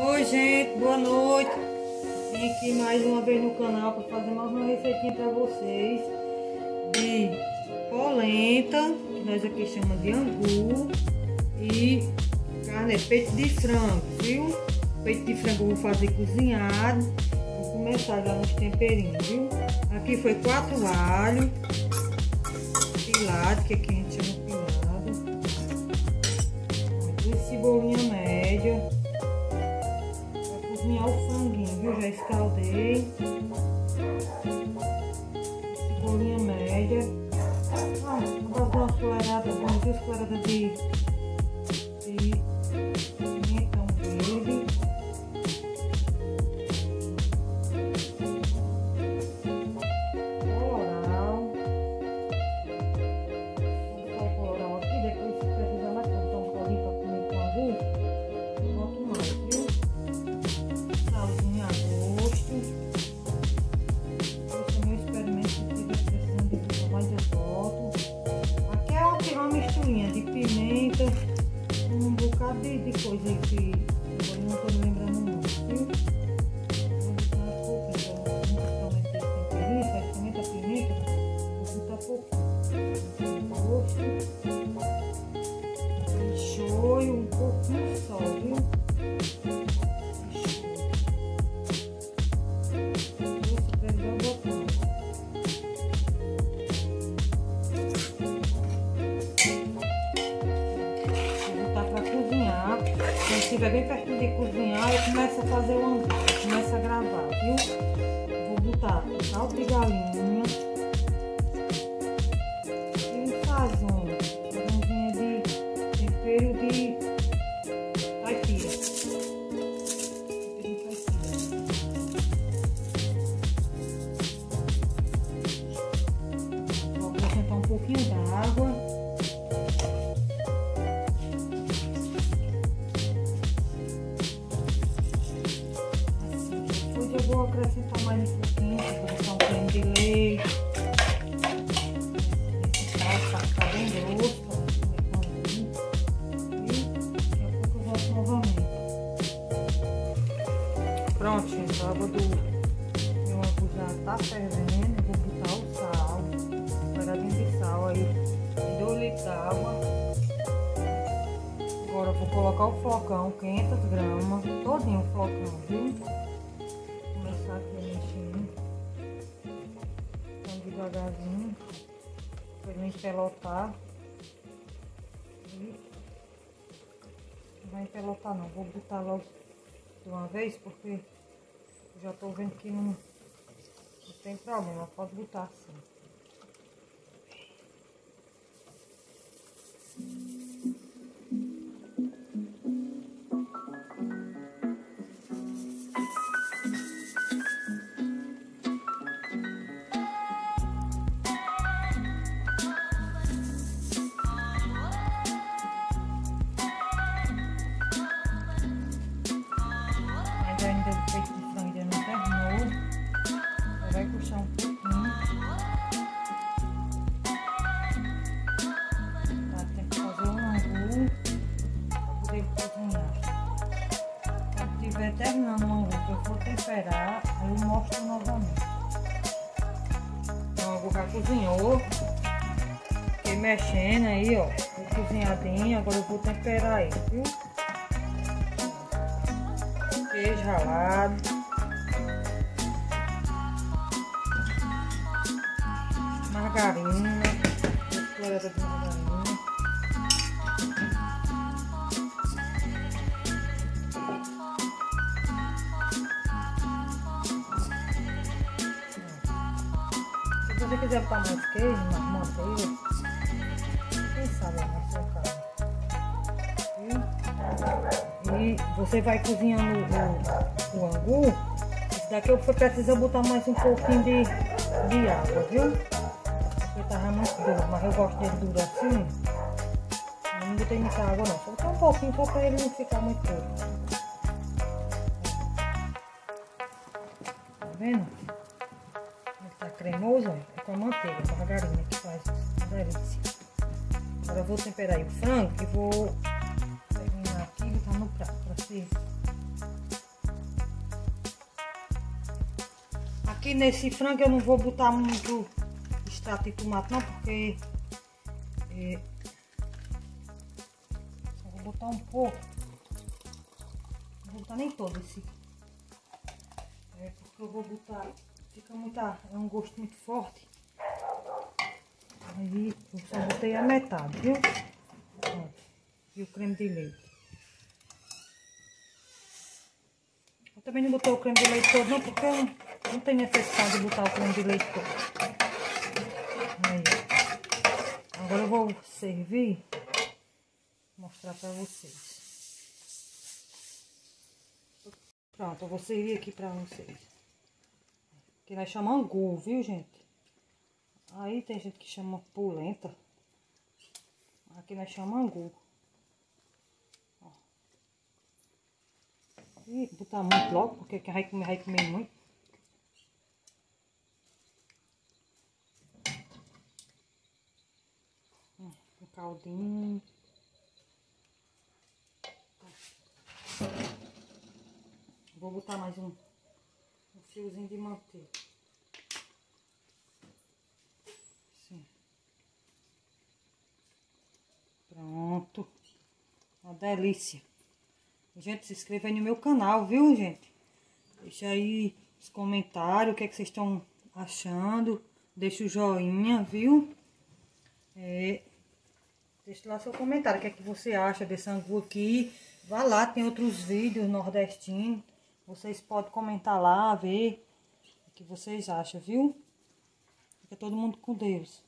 Oi gente, boa noite. Vim aqui mais uma vez no canal para fazer mais uma receitinha para vocês de polenta, que nós aqui chamamos de angu, e carne, peito de frango, viu? Peito de frango vou fazer cozinhado. Vou começar já nos temperinhos, viu? Aqui foi quatro alhos, pilado, que aqui a gente chama pilado, duas cebolinhas médias cozinhar o franguinho, viu? Já escaldei. Cebolinha média. Ah, vou fazer umas colheradas, duas colheradas de coisa que estiver bem pertinho de cozinhar, eu começo a fazer o angu, começo a gravar, viu? Vou botar caldo de galinha e um sazon, vou acrescentar mais um pouquinho, vou botar um creme de leite. Esse tá, tá bem grosso, tá? Daqui a pouco eu volto novamente. Pronto, gente, a água do meu angu já tá fervendo. Vou botar o sal, um pedacinho de sal aí, 2 litros d'água. Agora eu vou colocar o flocão, 500 gramas, todinho o flocão, viu? Devagarzinho. Pra ele empelotar. E não vai empelotar não. Vou botar logo de uma vez porque já tô vendo que não, não tem problema. Pode botar assim. Ainda o peito de frango ainda não terminou. Só vai puxar um pouquinho. Tá, tem que fazer um angu para poder cozinhar. Quando estiver terminando o angu, que eu for temperar, aí eu mostro novamente. Então, o angu já cozinhou. Fiquei mexendo aí, ó. Cozinhadinho. Agora eu vou temperar ele, viu? Queijo ralado. Margarina. Colherada de margarina. Se você quiser botar mais queijo, mais manteiga, quem sabe na sua casa. Viu? E você vai cozinhando o, o angu. Esse daqui eu preciso botar mais um pouquinho de, de água, viu? Porque tava muito duro, mas eu gosto dele duro assim. Não botei muita água não, só botar um pouquinho só pra ele não ficar muito duro. Tá vendo? Ele tá cremoso, é com a manteiga, a margarina que faz delícia. Agora eu vou temperar o frango e vou fazer. Aqui nesse frango eu não vou botar muito extrato de tomate não, porque é, vou botar um pouco. Não vou botar nem todo esse. É porque eu vou botar. Fica muita. É um gosto muito forte. Aí eu só botei a metade, viu? Pronto. E o creme de leite. Também não botei o creme de leite todo não, porque eu não tenho necessidade de botar o creme de leite todo. Aí. Agora eu vou servir, mostrar pra vocês. Pronto, eu vou servir aqui pra vocês. Que nós chamamos angu, viu, gente? Aí tem gente que chama polenta. Aqui nós chamamos angu. E botar muito logo, porque vai comer, vai comer muito. Um caldinho. Vou botar mais um, um fiozinho de manteiga. Assim. Pronto. Uma delícia. Gente, se inscreva aí no meu canal, viu, gente? Deixa aí os comentários, o que, é que vocês estão achando. Deixa o joinha, viu? É, deixa lá seu comentário, o que é que você acha desse angu aqui. Vá lá, tem outros vídeos nordestinos. Vocês podem comentar lá, ver o que vocês acham, viu? Fica todo mundo com Deus.